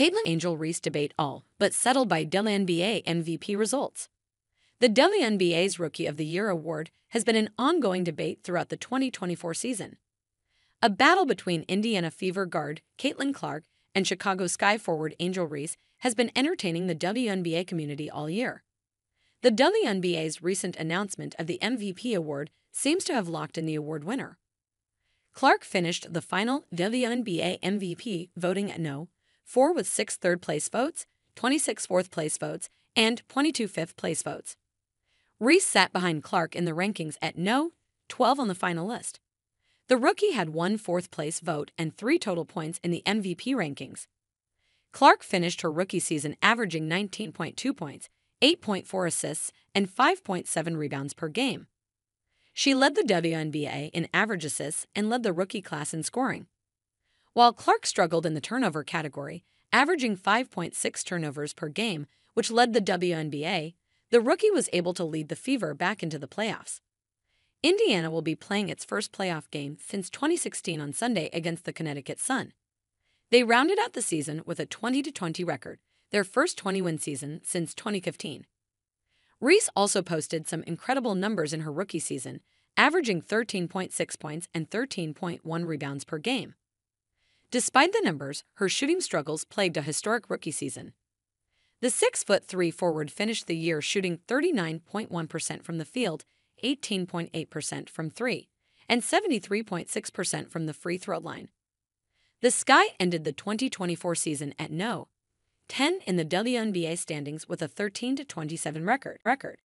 Caitlin Angel Reese debate all, but settled by WNBA MVP results. The WNBA's Rookie of the Year award has been an ongoing debate throughout the 2024 season. A battle between Indiana Fever guard Caitlin Clark and Chicago Sky forward Angel Reese has been entertaining the WNBA community all year. The WNBA's recent announcement of the MVP award seems to have locked in the award winner. Clark finished the final WNBA MVP voting at no 4 with 6 third place votes, 26 fourth place votes, and 22 fifth place votes. Reese sat behind Clark in the rankings at no 12 on the final list. The rookie had one fourth place vote and three total points in the MVP rankings. Clark finished her rookie season averaging 19.2 points, 8.4 assists, and 5.7 rebounds per game. She led the WNBA in average assists and led the rookie class in scoring. While Clark struggled in the turnover category, averaging 5.6 turnovers per game, which led the WNBA, the rookie was able to lead the Fever back into the playoffs. Indiana will be playing its first playoff game since 2016 on Sunday against the Connecticut Sun. They rounded out the season with a 20 20 record, their first 20 win season since 2015. Reese also posted some incredible numbers in her rookie season, averaging 13.6 points and 13.1 rebounds per game. Despite the numbers, her shooting struggles plagued a historic rookie season. The 6'3 forward finished the year shooting 39.1% from the field, 18.8% from 3, and 73.6% from the free throw line. The Sky ended the 2024 season at no 10 in the WNBA standings with a 13 27 record. record.